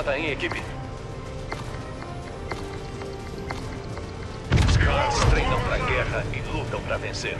está em equipe. Os caras treinam pra guerra e lutam pra vencer.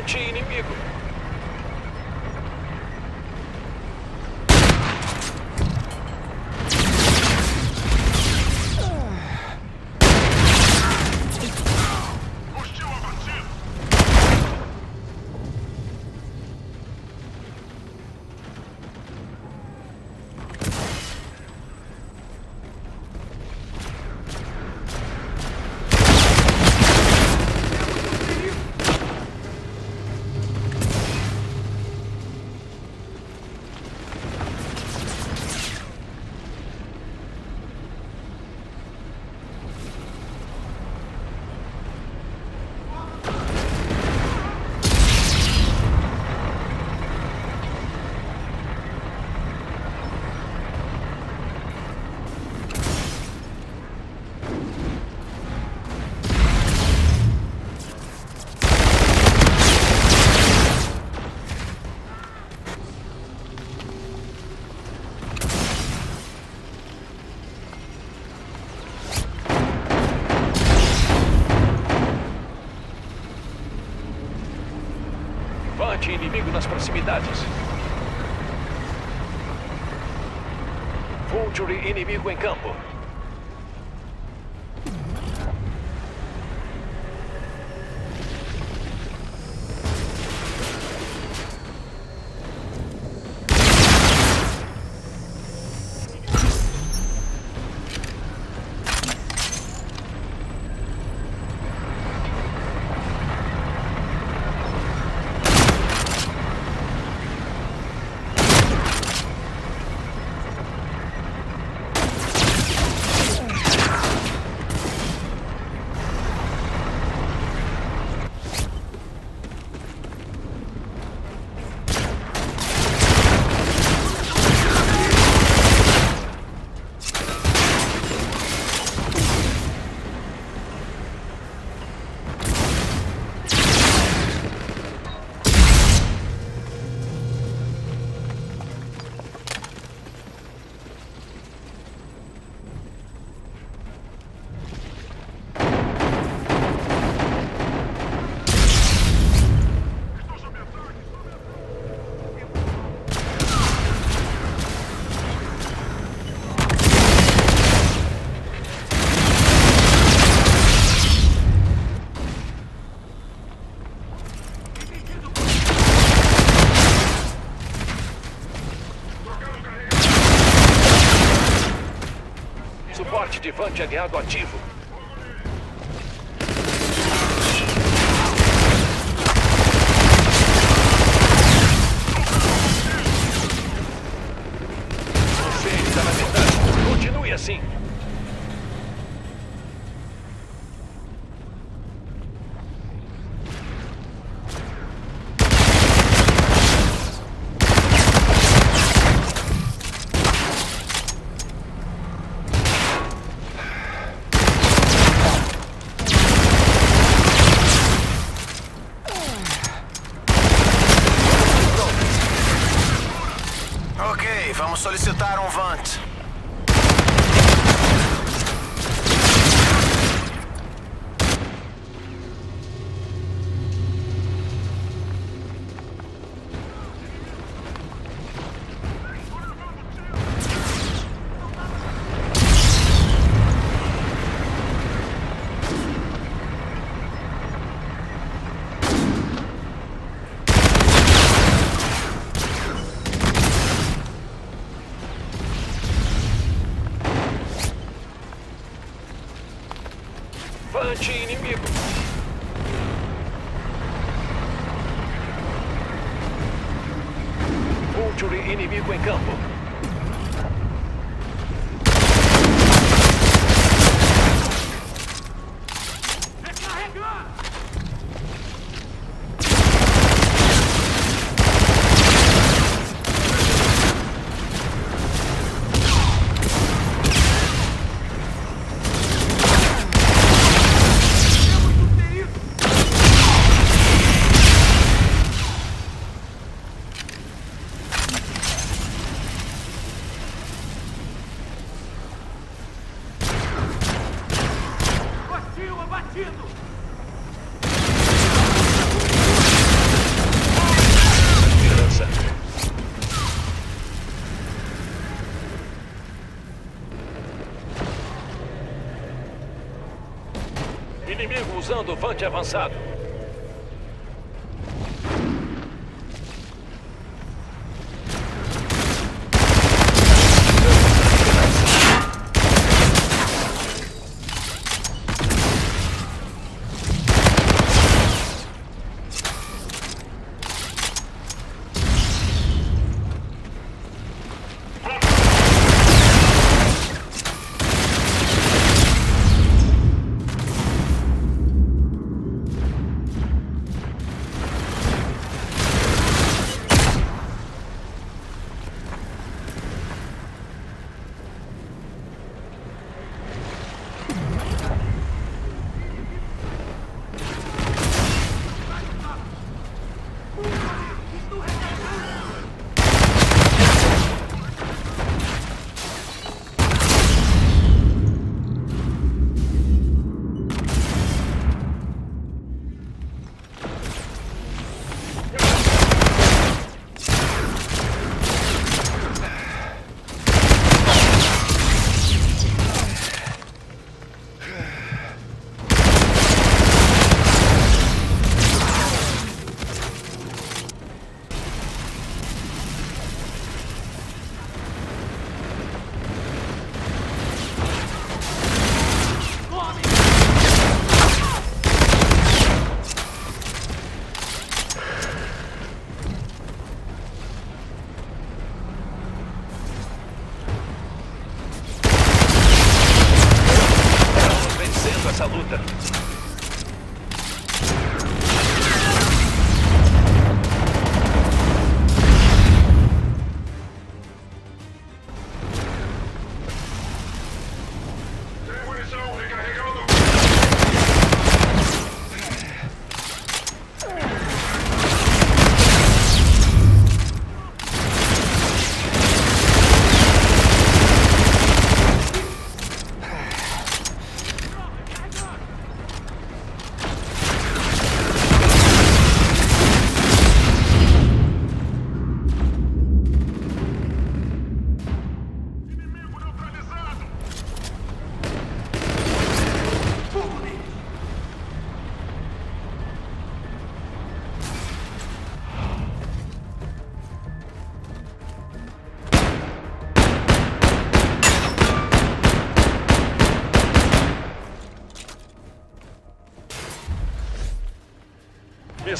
Vante inimigo. Vante inimigo nas proximidades. Vulture inimigo em campo. Suporte de Vante aliado ativo. Você está na metade. Continue assim. Vamos solicitar um Vant. Vante inimigo. Vulture inimigo em campo. Hostil Usando Vante avançado. done.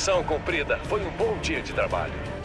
Missão cumprida. Foi um bom dia de trabalho.